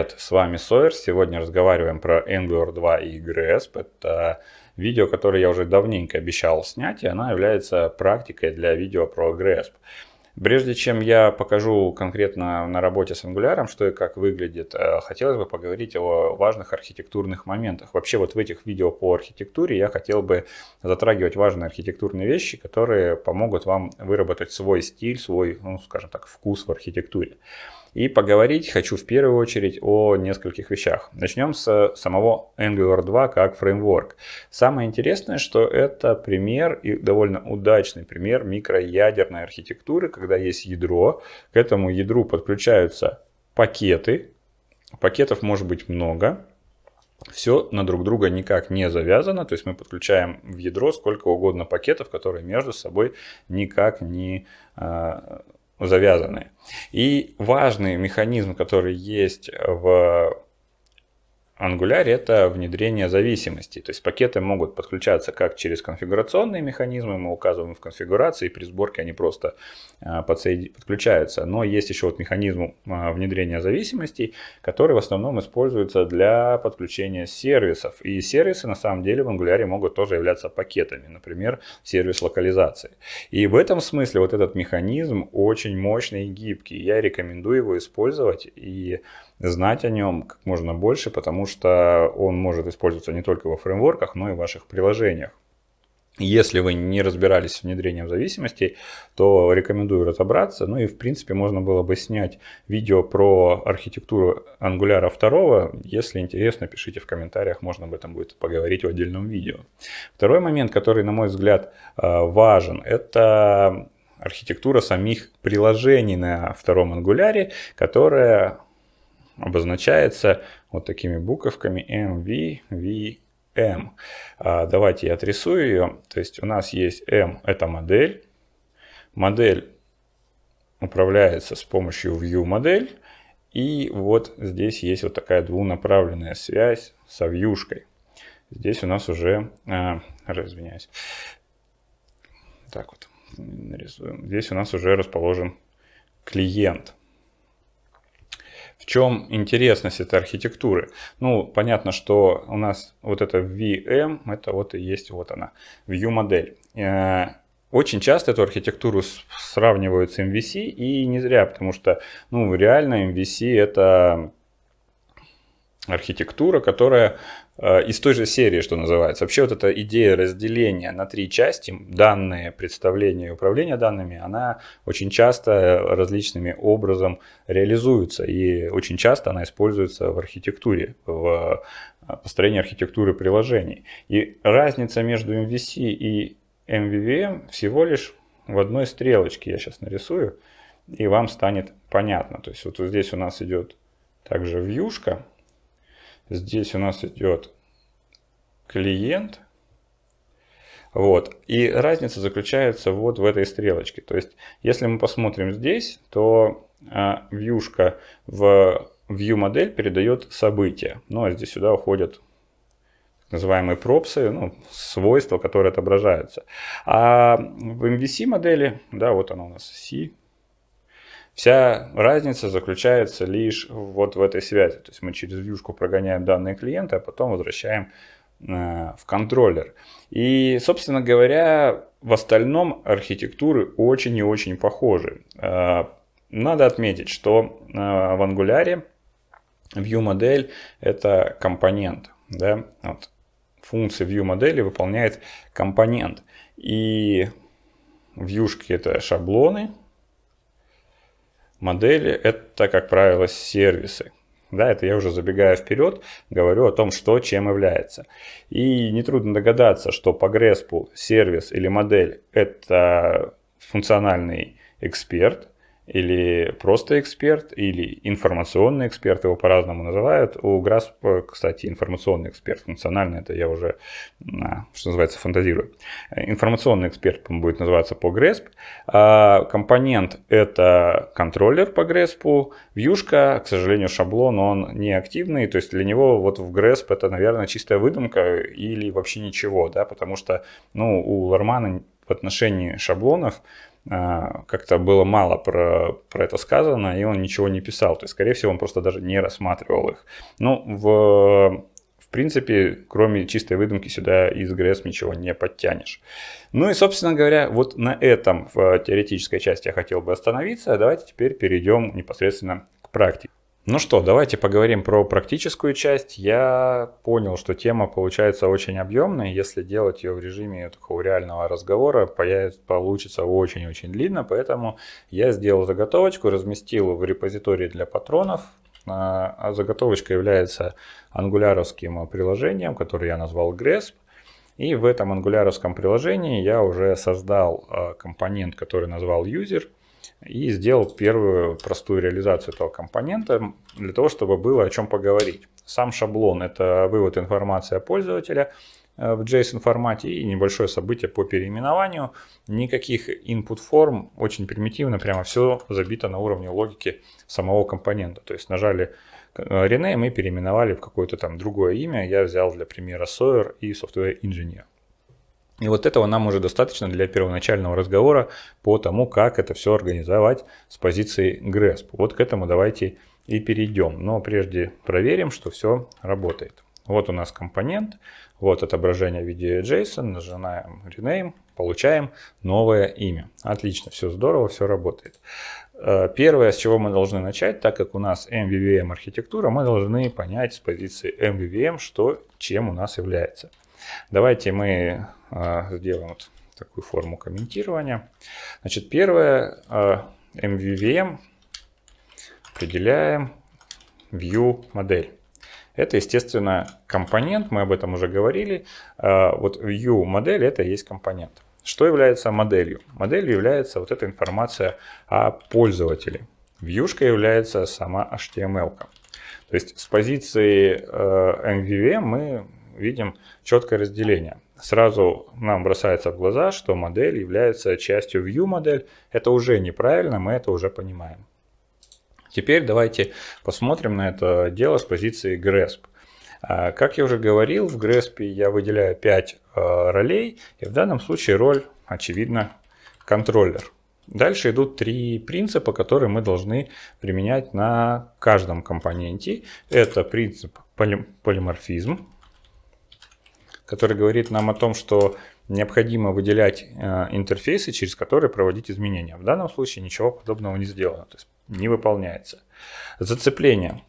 Привет, с вами Сойер. Сегодня разговариваем про Angular 2 и GRESP. Это видео, которое я уже давненько обещал снять, и она является практикой для видео про GRESP. Прежде чем я покажу конкретно на работе с Angular, что и как выглядит, э, хотелось бы поговорить о важных архитектурных моментах. Вообще вот в этих видео по архитектуре я хотел бы затрагивать важные архитектурные вещи, которые помогут вам выработать свой стиль, свой, ну, скажем так, вкус в архитектуре. И поговорить хочу в первую очередь о нескольких вещах. Начнем с самого Angular 2 как фреймворк. Самое интересное, что это пример и довольно удачный пример микроядерной архитектуры, когда есть ядро, к этому ядру подключаются пакеты, пакетов может быть много, все на друг друга никак не завязано, то есть мы подключаем в ядро сколько угодно пакетов, которые между собой никак не а, завязаны. И важный механизм, который есть в Angular это внедрение зависимостей. То есть пакеты могут подключаться как через конфигурационные механизмы, мы указываем в конфигурации, при сборке они просто а, подключаются. Но есть еще вот механизм а, внедрения зависимостей, который в основном используется для подключения сервисов. И сервисы на самом деле в Angular могут тоже являться пакетами, например, сервис локализации. И в этом смысле вот этот механизм очень мощный и гибкий. Я рекомендую его использовать и знать о нем как можно больше, потому что он может использоваться не только во фреймворках, но и в ваших приложениях. Если вы не разбирались с внедрением зависимостей, то рекомендую разобраться. Ну и в принципе можно было бы снять видео про архитектуру Angular 2. Если интересно, пишите в комментариях, можно об этом будет поговорить в отдельном видео. Второй момент, который, на мой взгляд, э, важен, это архитектура самих приложений на втором ангуляре, которая обозначается вот такими буковками MVVM. А, давайте я отрисую ее. То есть у нас есть M – это модель. Модель управляется с помощью view модель. И вот здесь есть вот такая двунаправленная связь со вьюшкой. Здесь у нас уже, а, извиняюсь, так вот нарисуем. Здесь у нас уже расположен клиент. В чем интересность этой архитектуры? Ну, понятно, что у нас вот это VM, это вот и есть вот она, view модель. Э, очень часто эту архитектуру сравнивают с MVC, и не зря, потому что, ну, реально MVC это архитектура, которая из той же серии, что называется. Вообще вот эта идея разделения на три части, данные, представления и управление данными, она очень часто различными образом реализуется. И очень часто она используется в архитектуре, в э, построении архитектуры приложений. И разница между MVC и MVVM всего лишь в одной стрелочке. Я сейчас нарисую, и вам станет понятно. То есть вот здесь у нас идет также вьюшка, Здесь у нас идет клиент. Вот. И разница заключается вот в этой стрелочке. То есть, если мы посмотрим здесь, то а, вьюшка в view модель передает события. Ну, а здесь сюда уходят называемые пропсы, ну, свойства, которые отображаются. А в MVC модели, да, вот она у нас C, Вся разница заключается лишь вот в этой связи. То есть мы через вьюшку прогоняем данные клиента, а потом возвращаем э, в контроллер. И, собственно говоря, в остальном архитектуры очень и очень похожи. Э, надо отметить, что э, в Angular view модель это компонент. Да? Вот. Функция view модели выполняет компонент. И вьюшки это шаблоны, модели – это, как правило, сервисы. Да, это я уже забегая вперед, говорю о том, что чем является. И нетрудно догадаться, что по Греспу сервис или модель – это функциональный эксперт, или просто эксперт, или информационный эксперт, его по-разному называют. У GRASP, кстати, информационный эксперт, функциональный, это я уже, что называется, фантазирую. Информационный эксперт будет называться по GRASP. А компонент – это контроллер по GRASP. Вьюшка, к сожалению, шаблон, он не активный, то есть для него вот в GRASP это, наверное, чистая выдумка или вообще ничего, да, потому что, ну, у Лармана в отношении шаблонов а, как-то было мало про, про это сказано, и он ничего не писал. То есть, скорее всего, он просто даже не рассматривал их. Ну, в, в принципе, кроме чистой выдумки сюда из ГРС ничего не подтянешь. Ну и, собственно говоря, вот на этом в теоретической части я хотел бы остановиться. Давайте теперь перейдем непосредственно к практике. Ну что, давайте поговорим про практическую часть. Я понял, что тема получается очень объемной. Если делать ее в режиме такого реального разговора, получится очень-очень длинно. Поэтому я сделал заготовочку, разместил в репозитории для патронов. А, а заготовочка является ангуляровским приложением, которое я назвал Gresp. И в этом ангуляровском приложении я уже создал а, компонент, который назвал user – и сделал первую простую реализацию этого компонента для того, чтобы было о чем поговорить. Сам шаблон – это вывод информации о пользователя э, в JSON формате и небольшое событие по переименованию. Никаких input форм, очень примитивно, прямо все забито на уровне логики самого компонента. То есть нажали э, rename и переименовали в какое-то там другое имя. Я взял для примера Sawyer и Software Engineer. И вот этого нам уже достаточно для первоначального разговора по тому, как это все организовать с позиции GRESP. Вот к этому давайте и перейдем. Но прежде проверим, что все работает. Вот у нас компонент, вот отображение в виде JSON, нажимаем Rename, получаем новое имя. Отлично, все здорово, все работает. Э, первое, с чего мы должны начать, так как у нас MVVM архитектура, мы должны понять с позиции MVVM, что чем у нас является. Давайте мы а, сделаем вот такую форму комментирования. Значит, первое, а, MVVM определяем view модель. Это, естественно, компонент, мы об этом уже говорили. А, вот view модель это и есть компонент. Что является моделью? Моделью является вот эта информация о пользователе. Вьюшка является сама HTML. -ка. То есть с позиции MVVM мы видим четкое разделение. Сразу нам бросается в глаза, что модель является частью view модель. Это уже неправильно, мы это уже понимаем. Теперь давайте посмотрим на это дело с позиции GRESP. А, как я уже говорил, в GRESP я выделяю 5 а, ролей, и в данном случае роль, очевидно, контроллер. Дальше идут три принципа, которые мы должны применять на каждом компоненте. Это принцип полиморфизм, который говорит нам о том, что необходимо выделять э, интерфейсы, через которые проводить изменения. В данном случае ничего подобного не сделано, то есть не выполняется. Зацепление.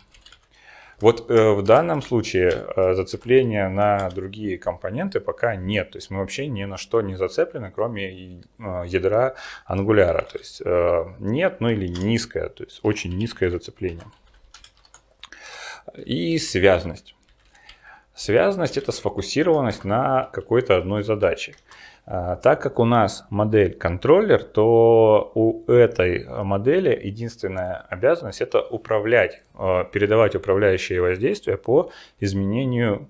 Вот э, в данном случае э, зацепления на другие компоненты пока нет. То есть мы вообще ни на что не зацеплены, кроме ядра ангуляра. То есть нет, ну или низкое, то есть очень низкое зацепление. И связность. Связанность – это сфокусированность на какой-то одной задаче. А, так как у нас модель контроллер, то у этой модели единственная обязанность – это управлять, а, передавать управляющие воздействия по изменению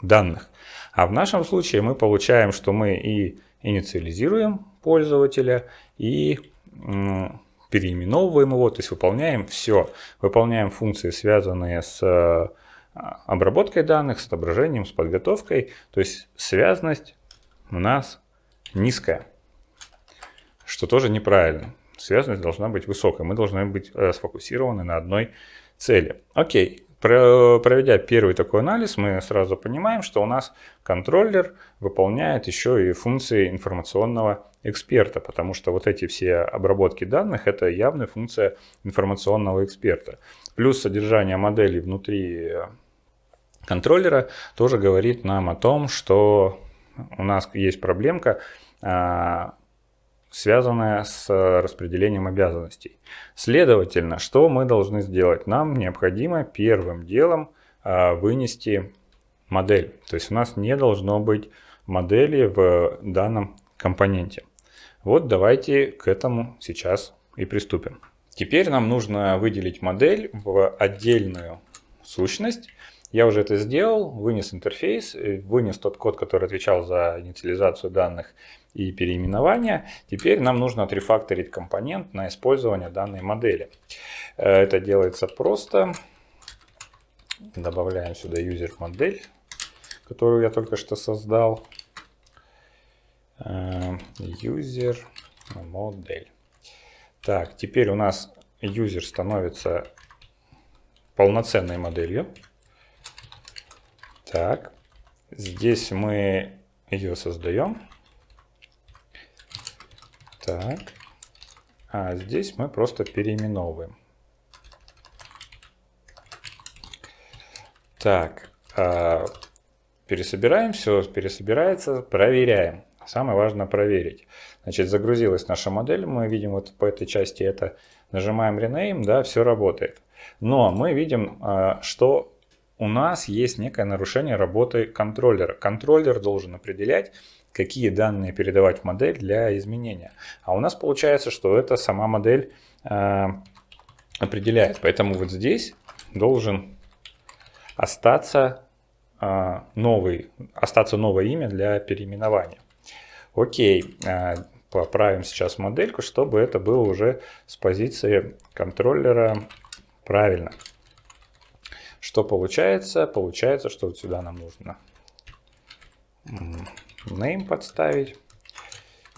данных. А в нашем случае мы получаем, что мы и инициализируем пользователя, и переименовываем его, то есть выполняем все. Выполняем функции, связанные с обработкой данных, с отображением, с подготовкой. То есть связность у нас низкая, что тоже неправильно. Связность должна быть высокой. Мы должны быть э, сфокусированы на одной цели. Окей, проведя первый такой анализ, мы сразу понимаем, что у нас контроллер выполняет еще и функции информационного эксперта, потому что вот эти все обработки данных – это явная функция информационного эксперта. Плюс содержание моделей внутри контроллера тоже говорит нам о том, что у нас есть проблемка, а, связанная с распределением обязанностей. Следовательно, что мы должны сделать? Нам необходимо первым делом а, вынести модель. То есть у нас не должно быть модели в данном компоненте. Вот давайте к этому сейчас и приступим. Теперь нам нужно выделить модель в отдельную сущность я уже это сделал, вынес интерфейс, э, вынес тот код, который отвечал за инициализацию данных и переименование. Теперь нам нужно отрефакторить компонент на использование данной модели. Э, это делается просто. Добавляем сюда user модель, которую я только что создал. Э, user модель. Так, теперь у нас юзер становится полноценной моделью. Так, здесь мы ее создаем. Так, а здесь мы просто переименовываем. Так, а, пересобираем все, пересобирается, проверяем. Самое важное проверить. Значит, загрузилась наша модель, мы видим вот по этой части это, нажимаем Rename, да, все работает. Но мы видим, а, что у нас есть некое нарушение работы контроллера. Контроллер должен определять, какие данные передавать в модель для изменения. А у нас получается, что это сама модель э, определяет. Поэтому вот здесь должен остаться э, новый, остаться новое имя для переименования. Окей, э, поправим сейчас модельку, чтобы это было уже с позиции контроллера правильно. Что получается? Получается, что вот сюда нам нужно name подставить.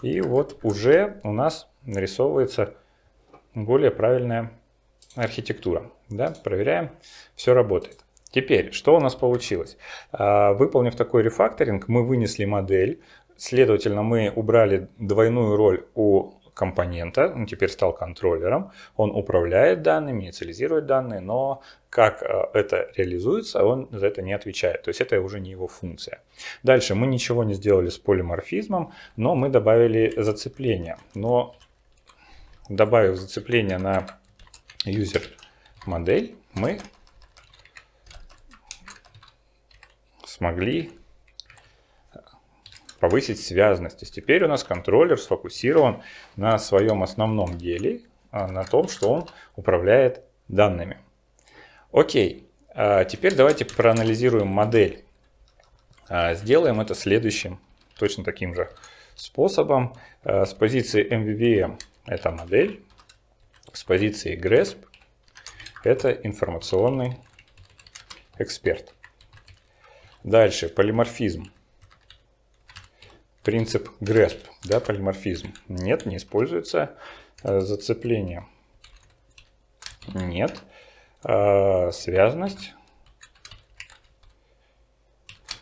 И вот уже у нас нарисовывается более правильная архитектура. Да? Проверяем, все работает. Теперь, что у нас получилось? А, выполнив такой рефакторинг, мы вынесли модель, следовательно, мы убрали двойную роль у компонента, он теперь стал контроллером, он управляет данными, инициализирует данные, но как э, это реализуется, он за это не отвечает. То есть это уже не его функция. Дальше мы ничего не сделали с полиморфизмом, но мы добавили зацепление. Но добавив зацепление на user модель, мы смогли повысить связность. То есть теперь у нас контроллер сфокусирован на своем основном деле, а, на том, что он управляет данными. Окей, а теперь давайте проанализируем модель. А, сделаем это следующим, точно таким же способом. С позиции MVVM это модель, с позиции GRESP это информационный эксперт. Дальше полиморфизм принцип GRESP, да, полиморфизм. Нет, не используется э, зацепление. Нет. Э, связность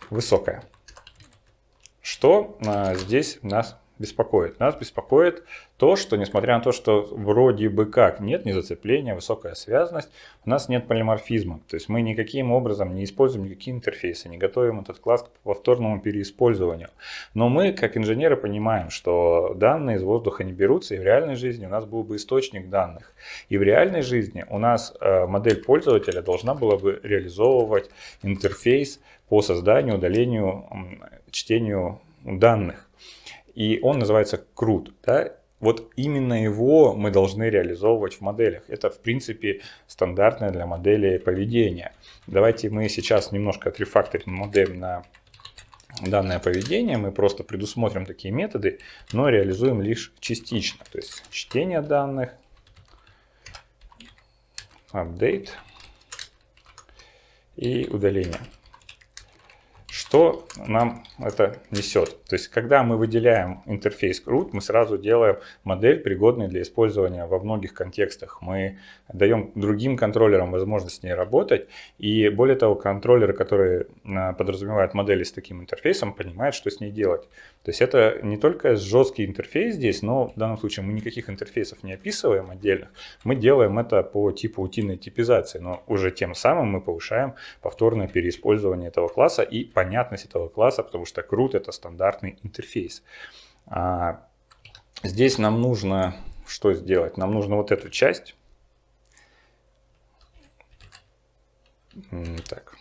высокая. Что э, здесь нас беспокоит? Нас беспокоит то, что несмотря на то, что вроде бы как нет ни зацепления, высокая связность, у нас нет полиморфизма. То есть мы никаким образом не используем никакие интерфейсы, не готовим этот класс к повторному переиспользованию. Но мы, как инженеры, понимаем, что данные из воздуха не берутся, и в реальной жизни у нас был бы источник данных. И в реальной жизни у нас э, модель пользователя должна была бы реализовывать интерфейс по созданию, удалению, чтению данных. И он называется CRUD. Да? Вот именно его мы должны реализовывать в моделях. Это, в принципе, стандартное для модели поведения. Давайте мы сейчас немножко отрефакторим модель на данное поведение. Мы просто предусмотрим такие методы, но реализуем лишь частично. То есть чтение данных, update и удаление. Что нам это несет? То есть, когда мы выделяем интерфейс root, мы сразу делаем модель, пригодную для использования во многих контекстах. Мы даем другим контроллерам возможность с ней работать. И более того, контроллеры, которые а, подразумевают модели с таким интерфейсом, понимают, что с ней делать. То есть, это не только жесткий интерфейс здесь, но в данном случае мы никаких интерфейсов не описываем отдельных. Мы делаем это по типу утиной типизации, но уже тем самым мы повышаем повторное переиспользование этого класса и понятно, понятность этого класса, потому что крут это стандартный интерфейс. А здесь нам нужно что сделать? Нам нужно вот эту часть. Так.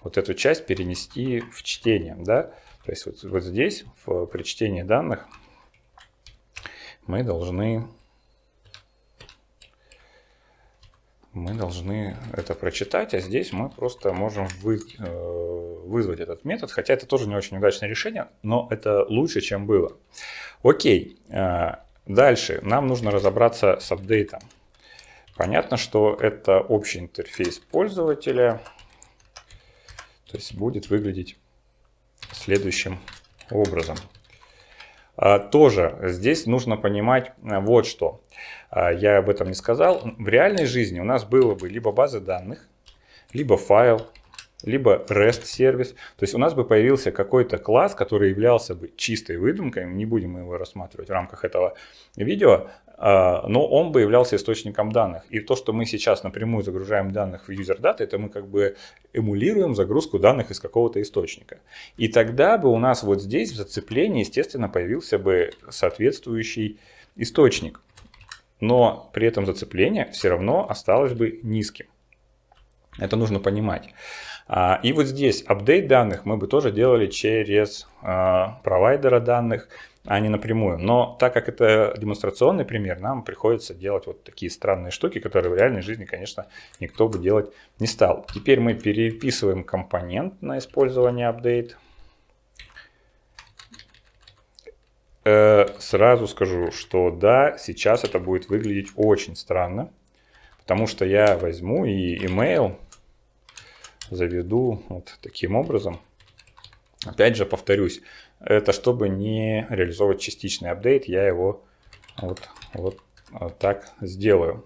Вот эту часть перенести в чтение, да? То есть вот, вот здесь, в, при чтении данных, мы должны мы должны это прочитать, а здесь мы просто можем вы, э, вызвать этот метод, хотя это тоже не очень удачное решение, но это лучше, чем было. Окей, э, дальше нам нужно разобраться с апдейтом. Понятно, что это общий интерфейс пользователя, то есть будет выглядеть следующим образом. А, тоже здесь нужно понимать а, вот что. А, я об этом не сказал. В реальной жизни у нас было бы либо база данных, либо файл, либо REST сервис. То есть у нас бы появился какой-то класс, который являлся бы чистой выдумкой, не будем его рассматривать в рамках этого видео, но он бы являлся источником данных. И то, что мы сейчас напрямую загружаем данных в user data, это мы как бы эмулируем загрузку данных из какого-то источника. И тогда бы у нас вот здесь в зацеплении, естественно, появился бы соответствующий источник. Но при этом зацепление все равно осталось бы низким. Это нужно понимать. А, и вот здесь апдейт данных мы бы тоже делали через а, провайдера данных, а не напрямую. Но так как это демонстрационный пример, нам приходится делать вот такие странные штуки, которые в реальной жизни, конечно, никто бы делать не стал. Теперь мы переписываем компонент на использование апдейт. Э, сразу скажу, что да, сейчас это будет выглядеть очень странно, потому что я возьму и email заведу вот таким образом. Опять же, повторюсь, это чтобы не реализовывать частичный апдейт, я его вот, вот, так сделаю.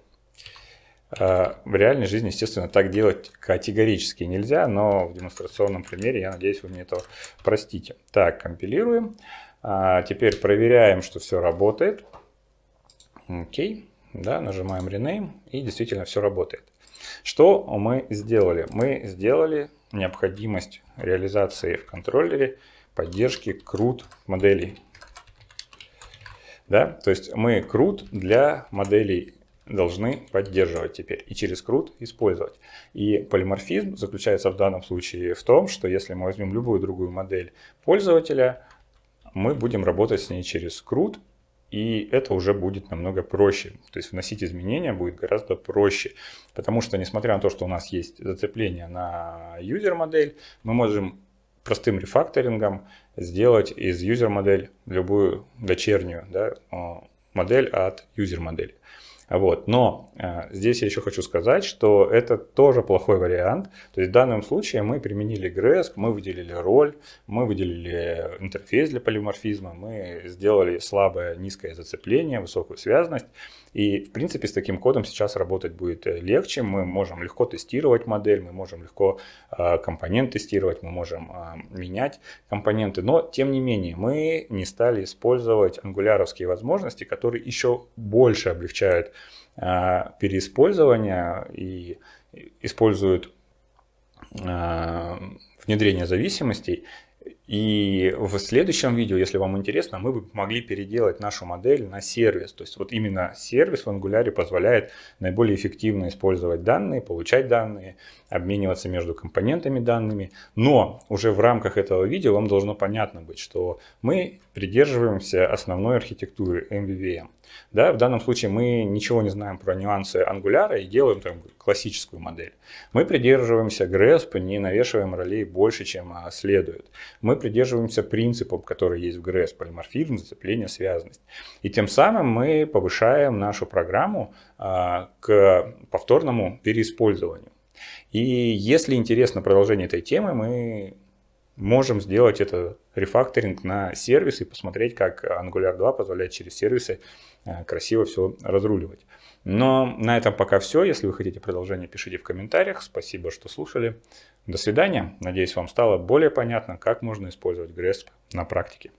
А, в реальной жизни, естественно, так делать категорически нельзя, но в демонстрационном примере, я надеюсь, вы мне это простите. Так, компилируем. А, теперь проверяем, что все работает. Окей, да, нажимаем Rename, и действительно все работает. Что мы сделали? Мы сделали необходимость реализации в контроллере поддержки CRUD моделей. Да? То есть мы CRUD для моделей должны поддерживать теперь и через CRUD использовать. И полиморфизм заключается в данном случае в том, что если мы возьмем любую другую модель пользователя, мы будем работать с ней через CRUD и это уже будет намного проще. То есть вносить изменения будет гораздо проще, потому что несмотря на то, что у нас есть зацепление на user модель, мы можем простым рефакторингом сделать из user модель любую дочернюю да, модель от user модели. Вот. Но э, здесь я еще хочу сказать, что это тоже плохой вариант. То есть в данном случае мы применили GRESP, мы выделили роль, мы выделили интерфейс для полиморфизма, мы сделали слабое низкое зацепление, высокую связность. И, в принципе, с таким кодом сейчас работать будет э, легче. Мы можем легко тестировать модель, мы можем легко э, компонент тестировать, мы можем э, менять компоненты. Но, тем не менее, мы не стали использовать ангуляровские возможности, которые еще больше облегчают переиспользование и используют внедрение зависимостей и в следующем видео, если вам интересно, мы бы могли переделать нашу модель на сервис. То есть вот именно сервис в Angular позволяет наиболее эффективно использовать данные, получать данные, обмениваться между компонентами данными. Но уже в рамках этого видео вам должно понятно быть, что мы придерживаемся основной архитектуры MVVM. Да, в данном случае мы ничего не знаем про нюансы Angular и делаем там, классическую модель. Мы придерживаемся GRESP, не навешиваем ролей больше, чем следует. Мы придерживаемся принципов, которые есть в GRESP, полиморфизм, зацепление, связанность. И тем самым мы повышаем нашу программу а, к повторному переиспользованию. И если интересно продолжение этой темы, мы можем сделать это рефакторинг на сервис и посмотреть, как Angular 2 позволяет через сервисы э, красиво все разруливать. Но на этом пока все. Если вы хотите продолжение, пишите в комментариях. Спасибо, что слушали. До свидания. Надеюсь, вам стало более понятно, как можно использовать GRESP на практике.